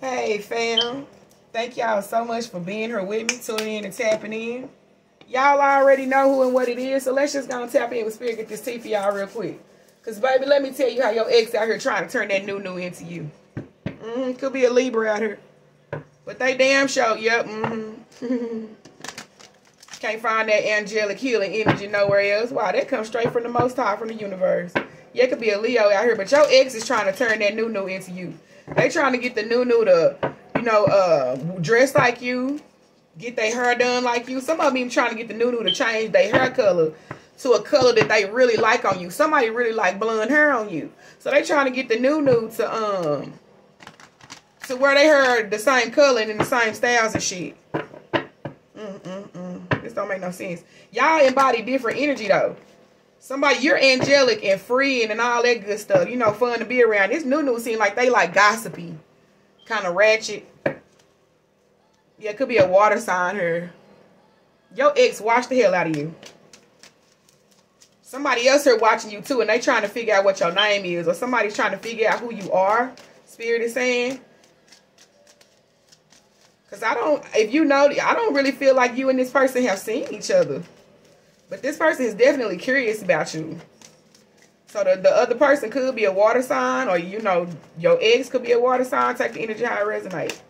Hey, fam. Thank y'all so much for being here with me, tuning in and tapping in. Y'all already know who and what it is, so let's just go and tap in with Spirit, get this tea for y'all real quick. Because, baby, let me tell you how your ex out here trying to turn that new new into you. Mm-hmm. Could be a Libra out here. But they damn sure, yep. Mm-hmm. Can't find that angelic healing energy nowhere else. Wow, that comes straight from the most high, from the universe. Yeah, it could be a Leo out here, but your ex is trying to turn that new new into you. They trying to get the new new to, you know, uh, dress like you, get their hair done like you. Some of them even trying to get the new new to change their hair color to a color that they really like on you. Somebody really like blonde hair on you. So they trying to get the new new to um to where they heard the same color and the same styles and shit. Mm-mm-mm. This don't make no sense. Y'all embody different energy though. Somebody, you're angelic and free and, and all that good stuff. You know, fun to be around. This new new seem like they like gossipy. Kind of ratchet. Yeah, it could be a water sign here. Your ex watch the hell out of you. Somebody else here watching you too, and they trying to figure out what your name is, or somebody's trying to figure out who you are. Spirit is saying. Because I don't, if you know, I don't really feel like you and this person have seen each other. But this person is definitely curious about you. So the, the other person could be a water sign, or you know, your ex could be a water sign. Take the energy how it resonates.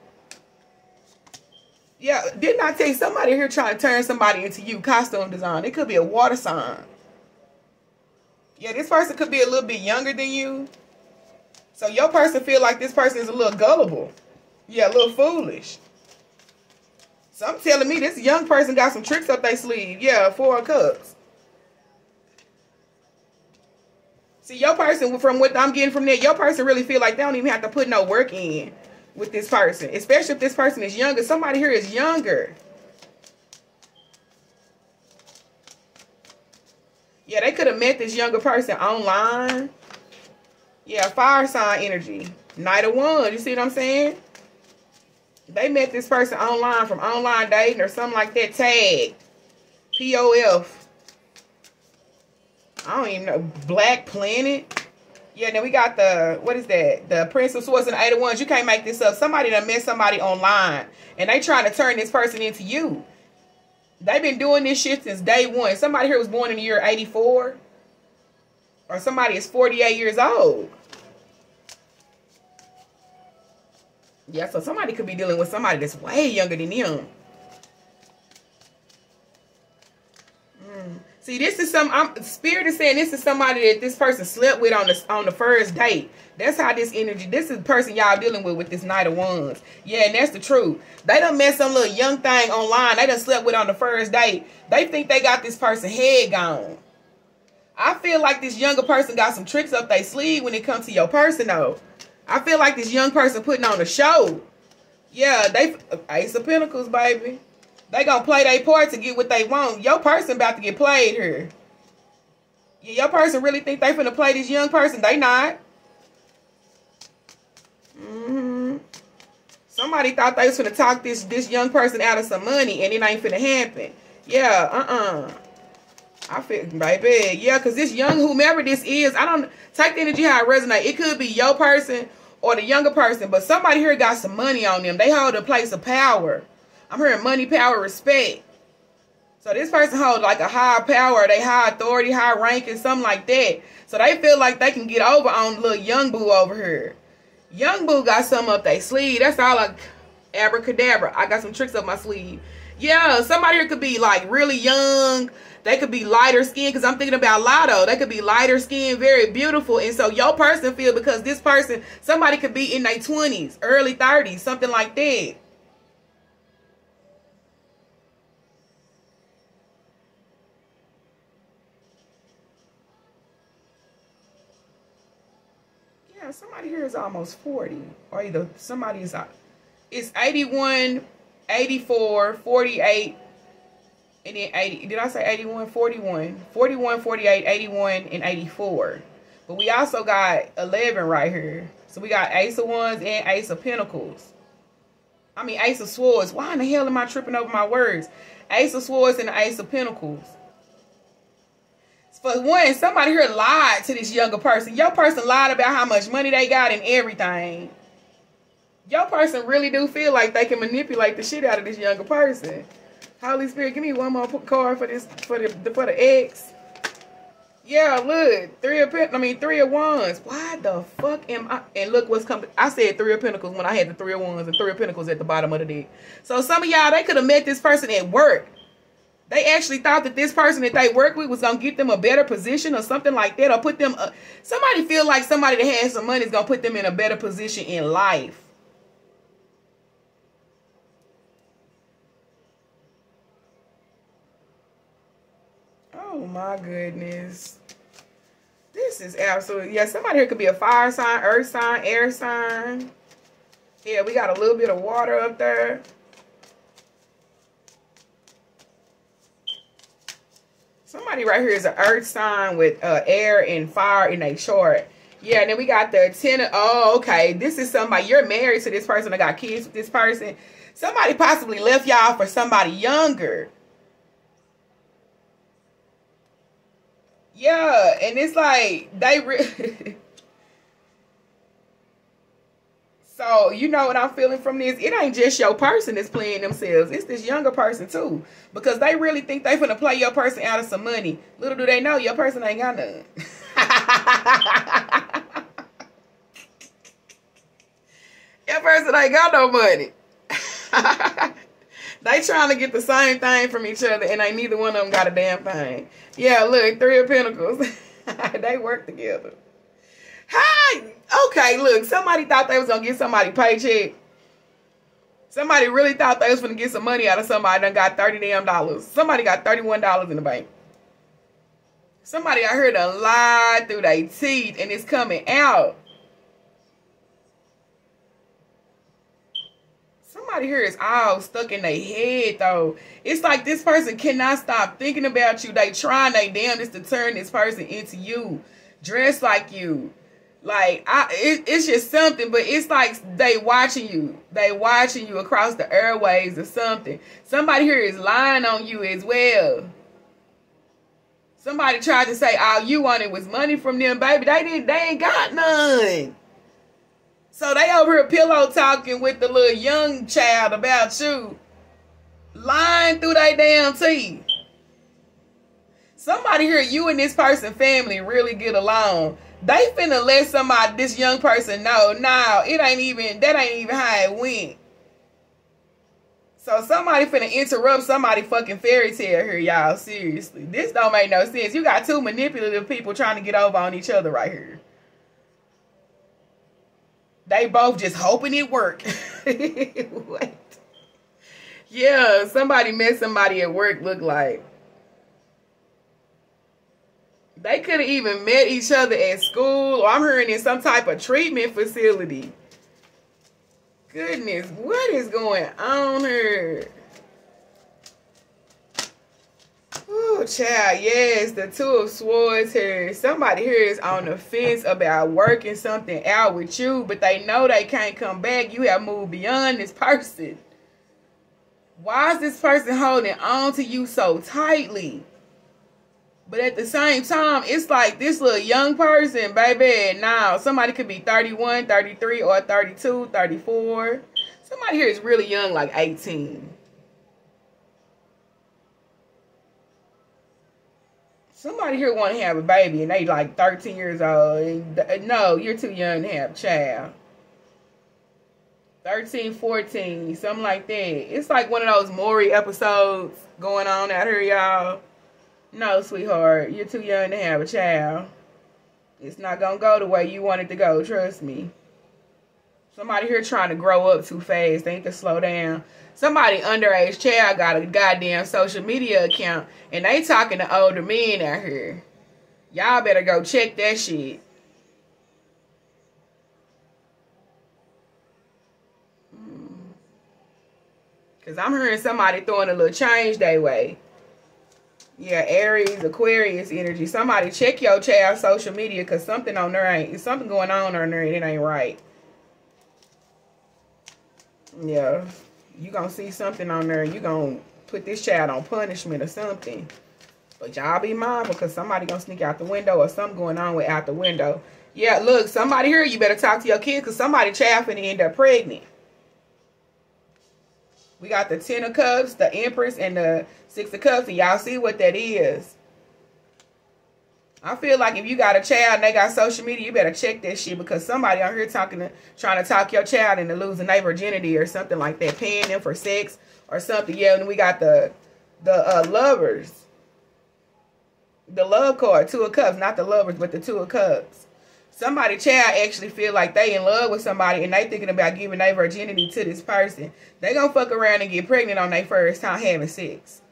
Yeah, didn't I tell you somebody here trying to turn somebody into you? Costume design. It could be a water sign. Yeah, this person could be a little bit younger than you. So your person feel like this person is a little gullible. Yeah, a little foolish. So I'm telling me this young person got some tricks up their sleeve. Yeah, four cups. See, your person, from what I'm getting from there, your person really feel like they don't even have to put no work in with this person. Especially if this person is younger. Somebody here is younger. Yeah, they could have met this younger person online. Yeah, fire sign energy. Knight of Wands. You see what I'm saying? They met this person online from online dating or something like that. Tag. POF. I don't even know. Black Planet. Yeah, then we got the, what is that? The Prince of Swords and Eight of Wands. You can't make this up. Somebody done met somebody online. And they trying to turn this person into you. They've been doing this shit since day one. Somebody here was born in the year 84. Or somebody is 48 years old. Yeah, so somebody could be dealing with somebody that's way younger than them. Mm. See, this is some I'm spirit is saying this is somebody that this person slept with on the on the first date. That's how this energy, this is the person y'all dealing with with this Knight of Wands. Yeah, and that's the truth. They done met some little young thing online. They done slept with on the first date. They think they got this person head gone. I feel like this younger person got some tricks up their sleeve when it comes to your person though. I feel like this young person putting on a show. Yeah, they Ace of Pentacles, baby. They gonna play their part to get what they want. Your person about to get played here. Yeah, your person really think they finna play this young person. They not. Mm-hmm. Somebody thought they was finna talk this this young person out of some money, and it ain't finna happen. Yeah, uh-uh. I feel, right baby, yeah, because this young, whomever this is, I don't, take the energy how it resonate. It could be your person or the younger person, but somebody here got some money on them. They hold a place of power. I'm hearing money, power, respect. So this person holds like a high power, they high authority, high rank, and something like that. So they feel like they can get over on little young boo over here. Young boo got something up their sleeve. That's all like abracadabra. I got some tricks up my sleeve. Yeah, somebody here could be like really young, they could be lighter skin because I'm thinking about Latto. They could be lighter skin, very beautiful. And so your person feel because this person, somebody could be in their 20s, early 30s, something like that. Yeah, somebody here is almost 40. Or either somebody is, uh, it's 81, 84, 48, and then 80 did i say 81 41 41 48 81 and 84 but we also got 11 right here. So we got ace of wands and ace of pentacles. I mean ace of swords. Why in the hell am i tripping over my words? Ace of swords and ace of pentacles. For one somebody here lied to this younger person. Your person lied about how much money they got and everything Your person really do feel like they can manipulate the shit out of this younger person. Holy Spirit, give me one more card for this for the for the X. Yeah, look, three of I mean three of wands. Why the fuck am I? And look what's coming. I said three of pentacles when I had the three of wands and three of pentacles at the bottom of the deck. So some of y'all they could have met this person at work. They actually thought that this person that they work with was gonna get them a better position or something like that, or put them. Uh, somebody feel like somebody that has some money is gonna put them in a better position in life. Oh my goodness. This is absolutely, yeah, somebody here could be a fire sign, earth sign, air sign. Yeah, we got a little bit of water up there. Somebody right here is an earth sign with uh, air and fire in a chart. Yeah, and then we got the ten. Of, oh, okay. This is somebody, you're married to this person. I got kids with this person. Somebody possibly left y'all for somebody younger. Yeah, and it's like they re- So, you know what I'm feeling from this? It ain't just your person that's playing themselves. It's this younger person too. Because they really think they finna play your person out of some money. Little do they know your person ain't got none. your person ain't got no money. they trying to get the same thing from each other and ain't neither one of them got a damn thing. Yeah, look, three of pentacles. they work together. Hi. Okay, look, somebody thought they was gonna get somebody paycheck. Somebody really thought they was gonna get some money out of somebody done got 30 damn dollars. Somebody got $31 in the bank. Somebody I heard a lie through their teeth and it's coming out. Here is all stuck in their head though. It's like this person cannot stop thinking about you. They trying their damnedest to turn this person into you. Dress like you like I, it, it's just something, but it's like they watching you. They watching you across the airways or something. Somebody here is lying on you as well. Somebody tried to say all you wanted was money from them, baby. They didn't. They ain't got none. So they over here pillow talking with the little young child about you, lying through their damn teeth. Somebody here, you and this person family really get along they finna let somebody, this young person know, no, it ain't even, that ain't even how it went. So somebody finna interrupt somebody fucking fairy tale here, y'all. Seriously. This don't make no sense. You got two manipulative people trying to get over on each other right here. They both just hoping it work. what? Yeah, somebody met somebody at work look like. They could have even met each other at school, or I'm hearing in some type of treatment facility. Goodness, what is going on here? Oh, child, yes, the two of swords here. Somebody here is on the fence about working something out with you, but they know they can't come back. You have moved beyond this person. Why is this person holding on to you so tightly? But at the same time, it's like this little young person, baby, now somebody could be 31, 33, or 32, 34. Somebody here is really young, like 18. Somebody here want to have a baby and they like 13 years old. No, you're too young to have a child. 13, 14, something like that. It's like one of those Maury episodes going on out here, y'all. No, sweetheart, you're too young to have a child. It's not going to go the way you want it to go, trust me. Somebody here trying to grow up too fast. They need to slow down. Somebody underage child got a goddamn social media account and they talking to older men out here. Y'all better go check that shit. Hmm. Because I'm hearing somebody throwing a little change their way. Yeah, Aries, Aquarius energy. Somebody check your child social media because something on there ain't, something going on on there and it ain't right. Yeah, you gonna see something on there you gonna put this child on punishment or something. But y'all be mindful because somebody gonna sneak out the window or something going on with out the window. Yeah, look, somebody here, you better talk to your kids, because somebody chaffing and end up pregnant. We got the Ten of Cups, the Empress, and the Six of Cups, and y'all see what that is. I feel like if you got a child and they got social media, you better check that shit because somebody out here talking to, trying to talk your child into losing their virginity or something like that, paying them for sex or something. Yeah, and we got the the uh, lovers, the love card, two of cups, not the lovers, but the two of cups. Somebody child actually feel like they in love with somebody and they thinking about giving their virginity to this person. They gonna fuck around and get pregnant on their first time having sex.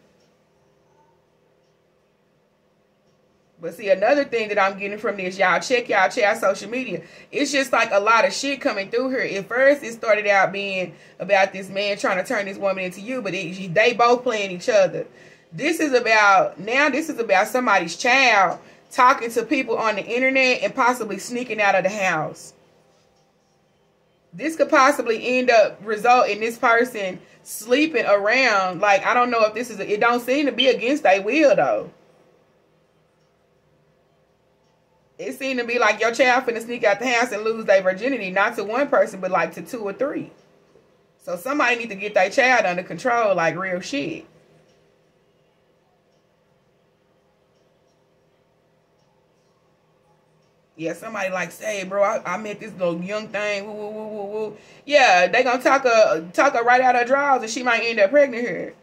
But see, another thing that I'm getting from this, y'all check y'all chat social media. It's just like a lot of shit coming through here. At first, it started out being about this man trying to turn this woman into you, but it, they both playing each other. This is about, now this is about somebody's child talking to people on the internet and possibly sneaking out of the house. This could possibly end up result in this person sleeping around. Like, I don't know if this is, a, it don't seem to be against their will though. It seemed to be like your child finna sneak out the house and lose their virginity, not to one person, but like to two or three. So somebody need to get their child under control, like real shit. Yeah, somebody like say, bro, I, I met this little young thing. Woo, woo, woo, woo, woo. Yeah, they gonna talk her, talk her right out of drawers, and she might end up pregnant here.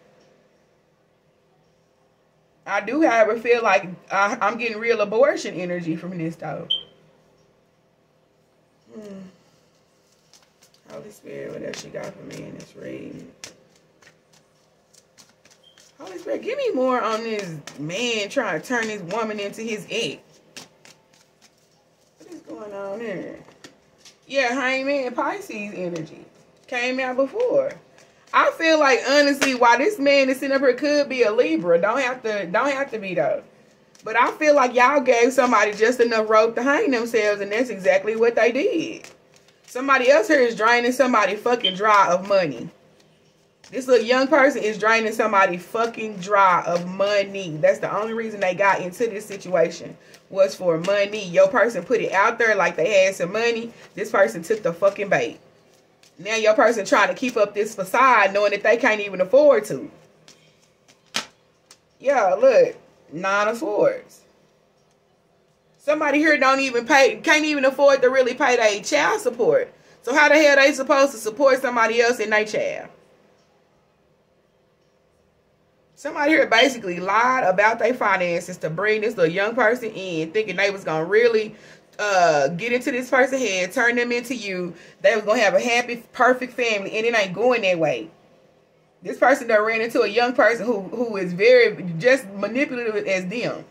I do, however, feel like I, am getting real abortion energy from this though. Hmm. Holy Spirit, what else you got for me in this reading? Holy Spirit, give me more on this man trying to turn this woman into his ex. What is going on here? Yeah, Hangman Pisces energy came out before. I feel like honestly, why this man is sitting up here could be a Libra. Don't have to don't have to be though. But I feel like y'all gave somebody just enough rope to hang themselves, and that's exactly what they did. Somebody else here is draining somebody fucking dry of money. This little young person is draining somebody fucking dry of money. That's the only reason they got into this situation was for money. Your person put it out there like they had some money. This person took the fucking bait. Now your person trying to keep up this facade knowing that they can't even afford to. Yeah, look. Nine of swords. Somebody here don't even pay, can't even afford to really pay their child support. So how the hell they supposed to support somebody else in their child? Somebody here basically lied about their finances to bring this little young person in, thinking they was gonna really uh, get into this person's head, turn them into you. They was gonna have a happy, perfect family, and it ain't going that way. This person that ran into a young person who who is very just manipulative as them.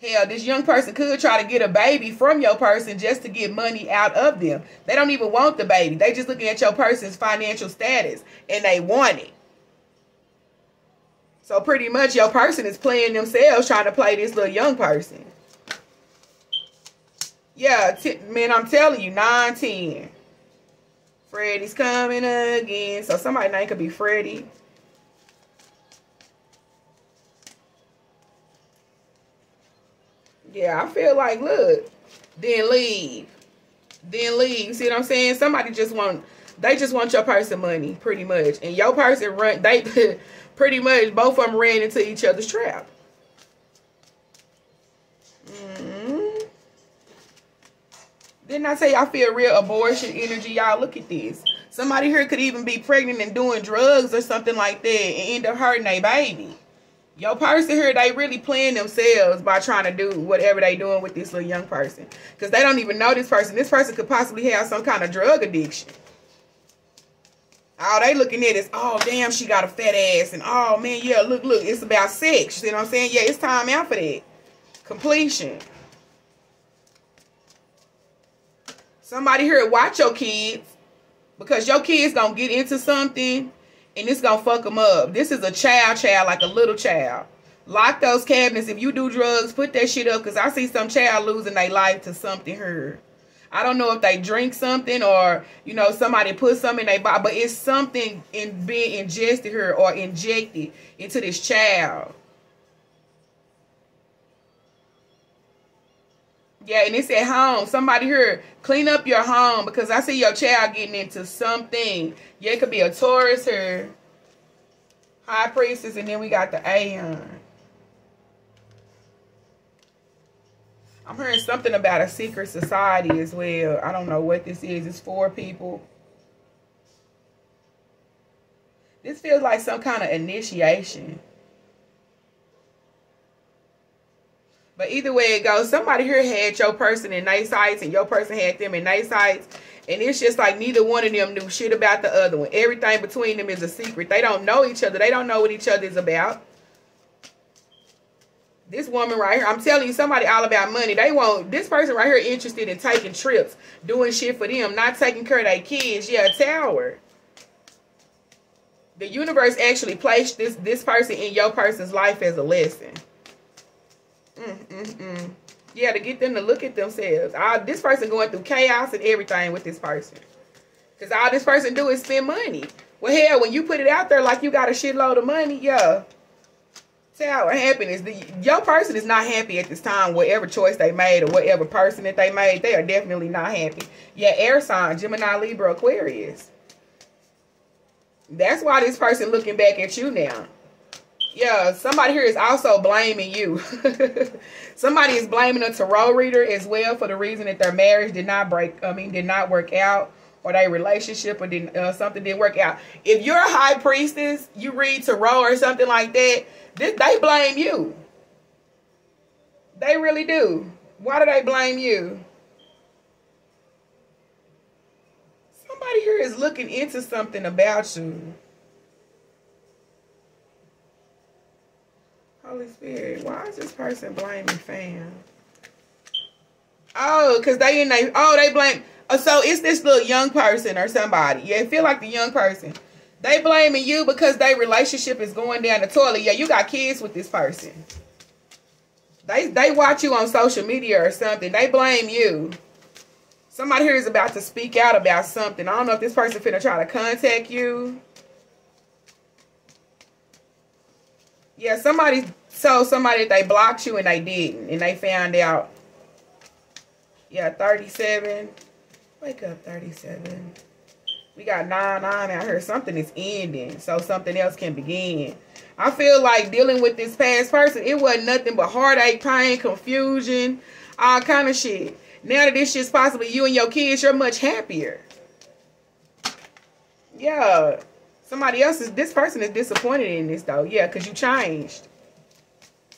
Hell, this young person could try to get a baby from your person just to get money out of them. They don't even want the baby. They just looking at your person's financial status and they want it. So pretty much your person is playing themselves trying to play this little young person. Yeah, man, I'm telling you, 9, 10. Freddie's coming again. So somebody name could be Freddy. Yeah, I feel like, look, then leave. Then leave. See what I'm saying? Somebody just want, they just want your person money, pretty much. And your person run, they pretty much, both of them ran into each other's trap. Didn't I say I feel real abortion energy? Y'all, look at this. Somebody here could even be pregnant and doing drugs or something like that and end up hurting a baby. Your person here, they really playing themselves by trying to do whatever they doing with this little young person. Because they don't even know this person. This person could possibly have some kind of drug addiction. All they looking at is, oh, damn, she got a fat ass. And, oh, man, yeah, look, look, it's about sex. You know what I'm saying? Yeah, it's time out for that. Completion. Somebody here watch your kids because your kids gonna get into something and it's gonna fuck them up. This is a child child, like a little child. Lock those cabinets. If you do drugs, put that shit up because I see some child losing their life to something here. I don't know if they drink something or, you know, somebody put something in their body, but it's something in being ingested here or injected into this child. Yeah, and it's at home. Somebody here, clean up your home because I see your child getting into something. Yeah, it could be a Taurus here. High Priestess, and then we got the Aeon. I'm hearing something about a secret society as well. I don't know what this is. It's four people. This feels like some kind of initiation. But either way it goes, somebody here had your person in nice sights and your person had them in nice sights. And it's just like neither one of them knew shit about the other one. Everything between them is a secret. They don't know each other. They don't know what each other is about. This woman right here, I'm telling you, somebody all about money. They want this person right here interested in taking trips, doing shit for them, not taking care of their kids. Yeah, tower. The universe actually placed this this person in your person's life as a lesson. Mm, mm, mm. Yeah, to get them to look at themselves. All, this person going through chaos and everything with this person. Because all this person do is spend money. Well, hell, when you put it out there like you got a shitload of money, yeah. Tower happiness. The, your person is not happy at this time, whatever choice they made or whatever person that they made, they are definitely not happy. Yeah, air sign, Gemini, Libra, Aquarius. That's why this person looking back at you now yeah, somebody here is also blaming you. somebody is blaming a tarot reader as well for the reason that their marriage did not break, I mean, did not work out or their relationship or didn't, uh, something didn't work out. If you're a high priestess, you read tarot or something like that, this, they blame you. They really do. Why do they blame you? Somebody here is looking into something about you. Holy Spirit, why is this person blaming fam? Oh, because they in they oh they blame oh, so it's this little young person or somebody. Yeah, feel like the young person. They blaming you because their relationship is going down the toilet. Yeah, you got kids with this person. They they watch you on social media or something. They blame you. Somebody here is about to speak out about something. I don't know if this person finna try to contact you. Yeah, somebody so somebody they blocked you and they didn't, and they found out. Yeah, 37. Wake up, 37. We got 9 9 out here. Something is ending, so something else can begin. I feel like dealing with this past person, it wasn't nothing but heartache, pain, confusion, all kind of shit. Now that this shit's possible, you and your kids, you're much happier. Yeah. Somebody else is, this person is disappointed in this though. Yeah, because you changed.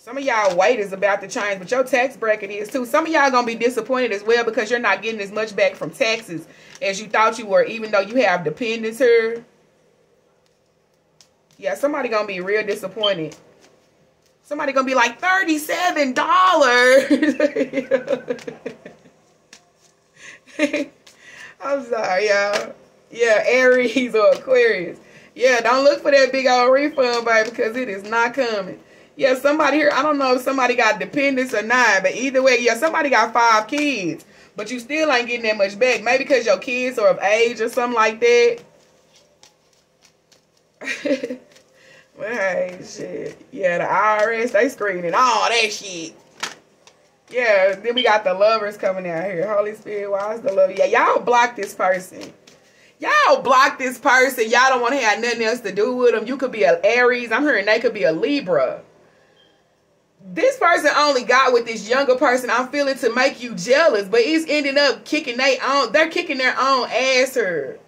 Some of y'all weight is about to change, but your tax bracket is too. Some of y'all going to be disappointed as well because you're not getting as much back from taxes as you thought you were, even though you have dependents here. Yeah, somebody going to be real disappointed. Somebody going to be like, $37. I'm sorry, y'all. Yeah, Aries or Aquarius. Yeah, don't look for that big old refund, baby, because it is not coming. Yeah, somebody here, I don't know if somebody got dependents or not, but either way, yeah, somebody got five kids, but you still ain't getting that much back. Maybe because your kids are of age or something like that. hey, shit. Yeah, the IRS, they screening all that shit. Yeah, then we got the lovers coming out here. Holy Spirit, why is the love? Yeah, y'all block this person. Y'all block this person. Y'all don't want to have nothing else to do with them. You could be an Aries. I'm hearing they could be a Libra this person only got with this younger person I'm feeling to make you jealous, but he's ending up kicking they own they're kicking their own ass her.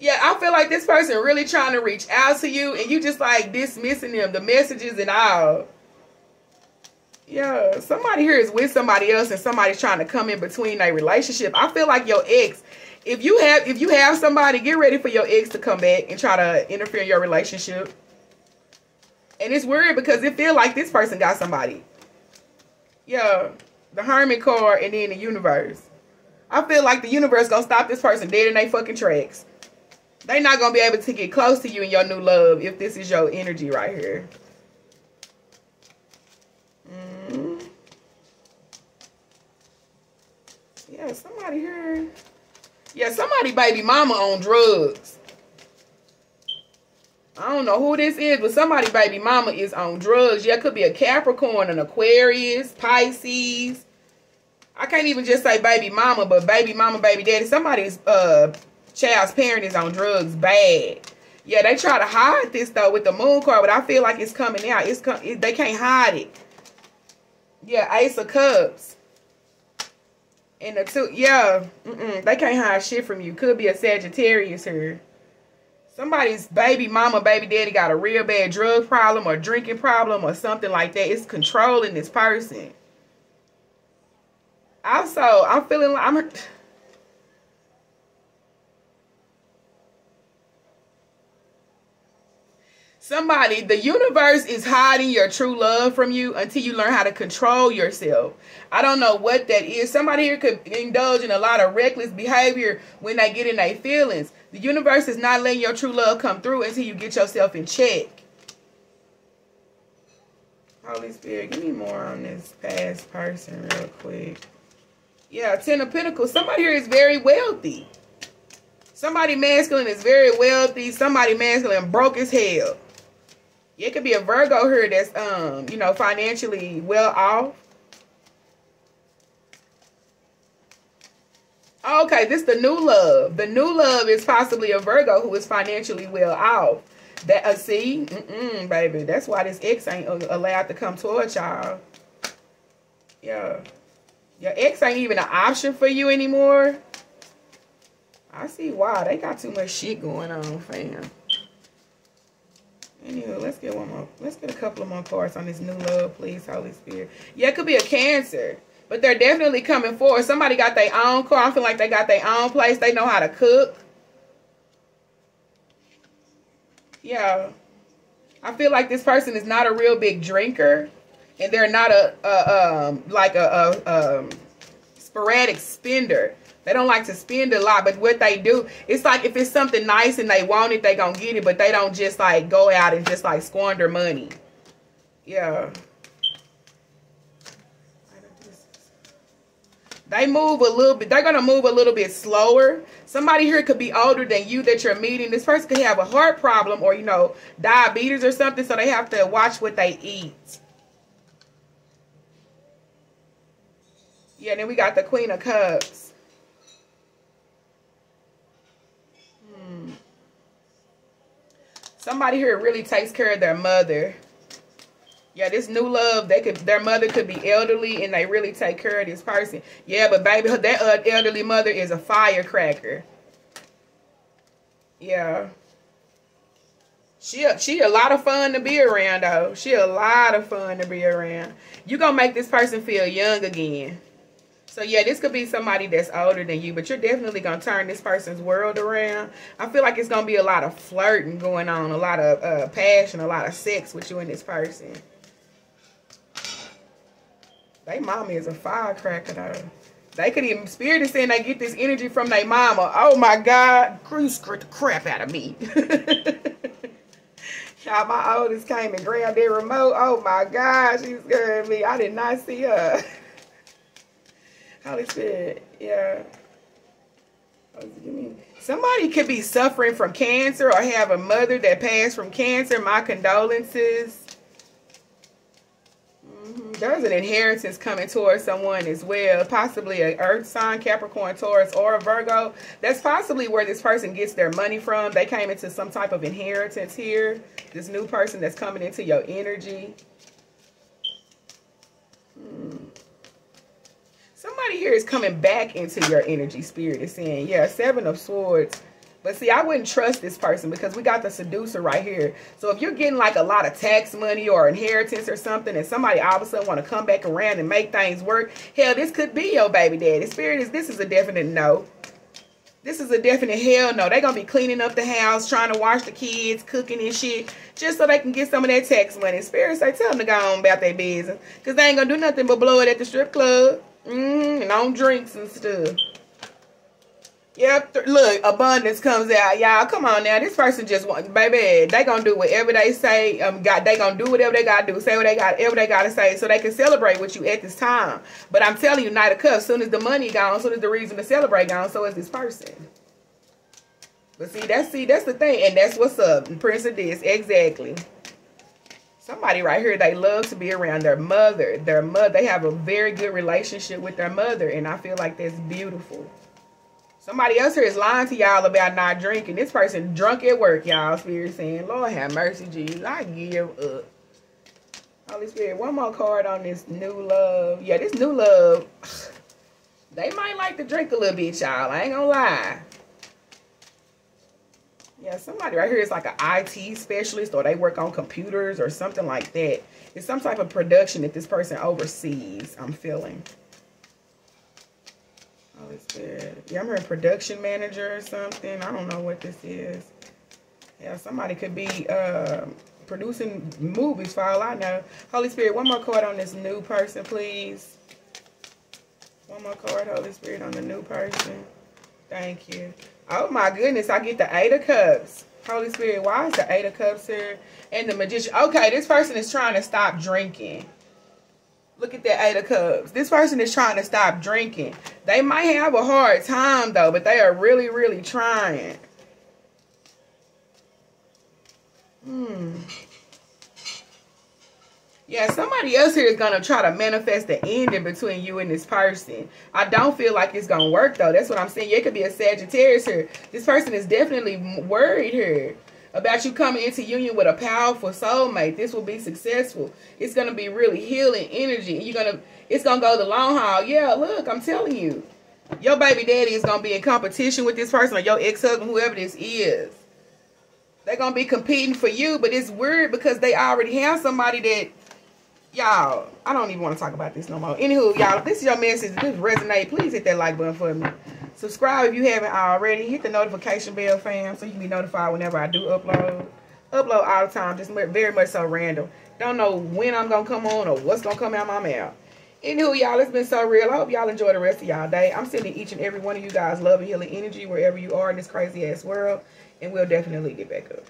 Yeah, I feel like this person really trying to reach out to you and you just like dismissing them, the messages and all. Yeah, somebody here is with somebody else and somebody's trying to come in between a relationship. I feel like your ex, if you have if you have somebody, get ready for your ex to come back and try to interfere in your relationship. And it's weird because it feel like this person got somebody. Yeah, the Hermit card and then the universe. I feel like the universe gonna stop this person dead in their fucking tracks. They not gonna be able to get close to you and your new love if this is your energy right here. Mm. Yeah, somebody here. Yeah, somebody baby mama on drugs. I don't know who this is, but somebody baby mama is on drugs. Yeah, it could be a Capricorn, an Aquarius, Pisces. I can't even just say baby mama, but baby mama, baby daddy. Somebody's uh child's parent is on drugs bad. Yeah, they try to hide this though with the moon card, but I feel like it's coming out. It's com they can't hide it. Yeah, Ace of Cups. And the two, yeah, mm -mm, they can't hide shit from you. Could be a Sagittarius here. Somebody's baby mama, baby daddy got a real bad drug problem or drinking problem or something like that. It's controlling this person. Also, I'm feeling like I'm. Somebody, the universe is hiding your true love from you until you learn how to control yourself. I don't know what that is. Somebody here could indulge in a lot of reckless behavior when they get in their feelings. The universe is not letting your true love come through until you get yourself in check. Holy Spirit, give me more on this past person real quick. Yeah, Ten of Pentacles. Somebody here is very wealthy. Somebody masculine is very wealthy. Somebody masculine broke as hell. It could be a Virgo here that's, um, you know, financially well off. Okay, this the new love. The new love is possibly a Virgo who is financially well off. That uh, see, mm -mm, baby, that's why this ex ain't allowed to come towards y'all. Yeah, your ex ain't even an option for you anymore. I see why they got too much shit going on, fam. Anywho, let's get one more. Let's get a couple of more cards on this new love, please, Holy Spirit. Yeah, it could be a cancer. But they're definitely coming forward. Somebody got their own car. I feel like they got their own place. They know how to cook. Yeah. I feel like this person is not a real big drinker. And they're not a, a um like a, a um sporadic spender. They don't like to spend a lot, but what they do, it's like if it's something nice and they want it, they gonna get it, but they don't just like go out and just like squander money. Yeah. They move a little bit. They're going to move a little bit slower. Somebody here could be older than you that you're meeting. This person could have a heart problem or, you know, diabetes or something. So they have to watch what they eat. Yeah, and then we got the Queen of Cups. Somebody here really takes care of their mother. Yeah, this new love, they could their mother could be elderly and they really take care of this person. Yeah, but baby, that uh, elderly mother is a firecracker. Yeah. She she a lot of fun to be around though. She a lot of fun to be around. You gonna make this person feel young again. So yeah, this could be somebody that's older than you, but you're definitely going to turn this person's world around. I feel like it's going to be a lot of flirting going on, a lot of uh, passion, a lot of sex with you and this person. They mommy is a firecracker though. They could even, Spirit is saying they get this energy from their mama. Oh my God. Cruise skirt the crap out of me. Y'all, my oldest came and grabbed their remote. Oh my God, she scared me. I did not see her. Holy Spirit, yeah. Somebody could be suffering from cancer or have a mother that passed from cancer. My condolences. Mm -hmm. There's an inheritance coming towards someone as well. Possibly an earth sign, Capricorn, Taurus, or a Virgo. That's possibly where this person gets their money from. They came into some type of inheritance here. This new person that's coming into your energy. Hmm. Somebody here is coming back into your energy spirit is saying, yeah, seven of swords. But see, I wouldn't trust this person because we got the seducer right here. So if you're getting like a lot of tax money or inheritance or something and somebody all of a sudden want to come back around and make things work, hell, this could be your baby daddy. Spirit is, this is a definite no. This is a definite hell no. They're going to be cleaning up the house, trying to wash the kids, cooking and shit, just so they can get some of that tax money. Spirit say, tell them to go on about their business. Because they ain't going to do nothing but blow it at the strip club. Mm, and on drinks and stuff. Yep, look, abundance comes out. Y'all, come on now. This person just want, baby, they gonna do whatever they say. Um, got they gonna do whatever they gotta do. Say what they got, whatever they gotta say, so they can celebrate with you at this time. But I'm telling you, Knight of Cups. Soon as the money gone, soon as the reason to celebrate gone, so is this person. But see, that's see, that's the thing, and that's what's up. Prince of this, exactly. Somebody right here, they love to be around their mother. Their mother, they have a very good relationship with their mother, and I feel like that's beautiful. Somebody else here is lying to y'all about not drinking. This person drunk at work, y'all. Spirit saying, Lord have mercy, Jesus. I give up. Holy Spirit, one more card on this new love. Yeah, this new love, they might like to drink a little bit, y'all. I ain't gonna lie. Yeah, somebody right here is like an IT specialist or they work on computers or something like that. It's some type of production that this person oversees, I'm feeling. Holy Spirit. Yeah, I'm hearing production manager or something. I don't know what this is. Yeah, somebody could be uh, producing movies for all I know. Holy Spirit, one more card on this new person, please. One more card, Holy Spirit, on the new person. Thank you. Oh my goodness, I get the Eight of Cups. Holy Spirit, why is the Eight of Cups here? And the Magician. Okay, this person is trying to stop drinking. Look at that Eight of Cups. This person is trying to stop drinking. They might have a hard time, though, but they are really, really trying. Hmm. Yeah, somebody else here is going to try to manifest the ending between you and this person. I don't feel like it's going to work, though. That's what I'm saying. It could be a Sagittarius here. This person is definitely worried here about you coming into union with a powerful soulmate. This will be successful. It's going to be really healing energy. You're going to, it's going to go the long haul. Yeah, look, I'm telling you. Your baby daddy is going to be in competition with this person or your ex-husband, whoever this is. They're going to be competing for you, but it's weird because they already have somebody that y'all, I don't even want to talk about this no more. Anywho, y'all, if this is your message, if this resonate, please hit that like button for me. Subscribe if you haven't already. Hit the notification bell, fam, so you can be notified whenever I do upload. Upload all the time, just very much so random. Don't know when I'm going to come on or what's going to come out my mouth. Anywho, y'all, it's been so real. I hope y'all enjoy the rest of y'all day. I'm sending each and every one of you guys love and healing energy wherever you are in this crazy-ass world. And we'll definitely get back up.